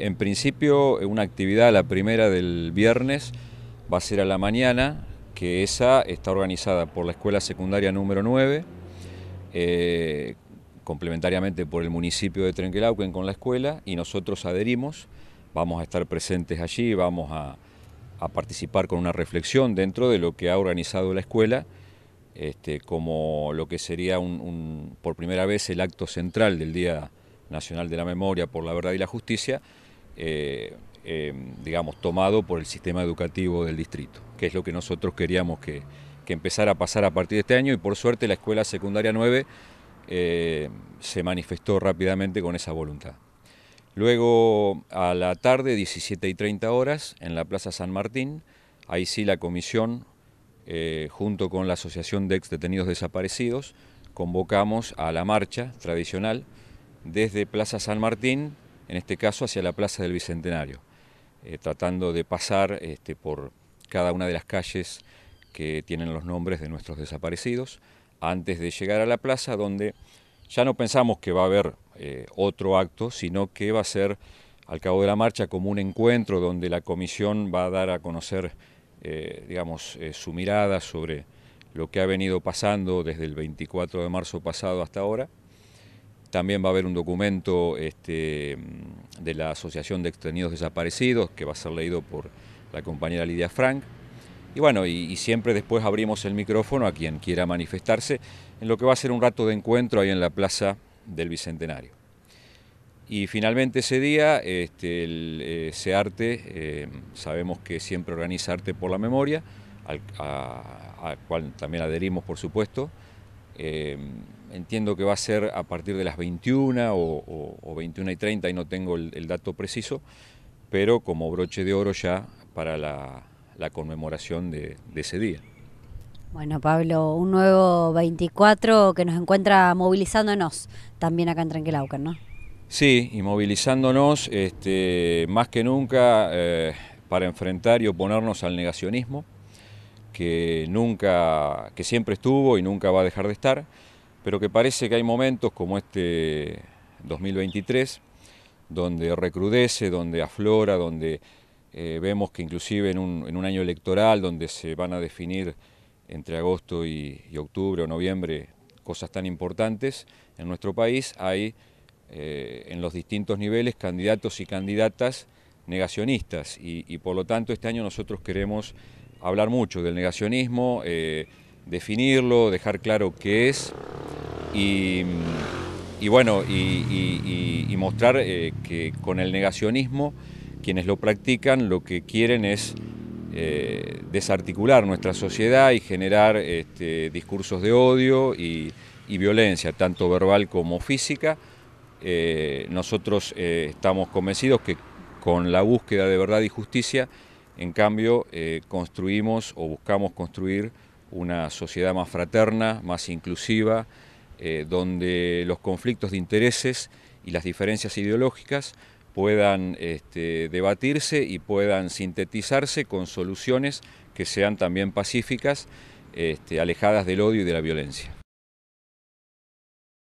en principio una actividad, la primera del viernes, va a ser a la mañana, que esa está organizada por la Escuela Secundaria número 9, eh, complementariamente por el municipio de Trenquelauquen con la escuela, y nosotros adherimos, vamos a estar presentes allí, vamos a, participar con una reflexión dentro de lo que ha organizado la escuela, este, como lo que sería un, por primera vez el acto central del Día Nacional de la Memoria por la Verdad y la Justicia, eh, eh, digamos, tomado por el sistema educativo del distrito, que es lo que nosotros queríamos que, que empezara a pasar a partir de este año y por suerte la Escuela Secundaria 9 eh, se manifestó rápidamente con esa voluntad. Luego a la tarde, 17 y 30 horas, en la Plaza San Martín, ahí sí la comisión, junto con la Asociación de Ex Detenidos Desaparecidos, convocamos a la marcha tradicional desde Plaza San Martín, en este caso hacia la Plaza del Bicentenario. Eh, tratando de pasar este, por cada una de las calles que tienen los nombres de nuestros desaparecidos, antes de llegar a la plaza donde ya no pensamos que va a haber eh, otro acto, sino que va a ser al cabo de la marcha como un encuentro donde la comisión va a dar a conocer eh, digamos, su mirada sobre lo que ha venido pasando desde el 24 de marzo pasado hasta ahora también va a haber un documento este, de la Asociación de Extenidos Desaparecidos que va a ser leído por la compañera Lidia Frank. Y bueno, y, siempre después abrimos el micrófono a quien quiera manifestarse en lo que va a ser un rato de encuentro ahí en la Plaza del Bicentenario. Y finalmente ese día, este, el SEARTE, eh, sabemos que siempre organiza Arte por la Memoria, al, cual también adherimos por supuesto. Eh, entiendo que va a ser a partir de las 21 o, 21 y 30, y no tengo el, dato preciso, pero como broche de oro ya para la, conmemoración de, ese día. Bueno, Pablo, un nuevo 24 que nos encuentra movilizándonos también acá en Trenquelauquen, ¿no? Sí, y movilizándonos este, más que nunca eh, para enfrentar y oponernos al negacionismo, que nunca, que siempre estuvo y nunca va a dejar de estar pero que parece que hay momentos como este 2023, donde recrudece, donde aflora, donde eh, vemos que inclusive en un, año electoral, donde se van a definir entre agosto y, octubre o noviembre cosas tan importantes en nuestro país, hay eh, en los distintos niveles candidatos y candidatas negacionistas. Y, por lo tanto este año nosotros queremos hablar mucho del negacionismo, eh, definirlo, dejar claro qué es y, bueno, y, mostrar eh, que con el negacionismo quienes lo practican lo que quieren es eh, desarticular nuestra sociedad y generar este, discursos de odio y, violencia, tanto verbal como física. Eh, nosotros estamos convencidos que con la búsqueda de verdad y justicia, en cambio, construimos o buscamos construir una sociedad más fraterna, más inclusiva, eh, donde los conflictos de intereses y las diferencias ideológicas puedan este, debatirse y puedan sintetizarse con soluciones que sean también pacíficas, este, alejadas del odio y de la violencia.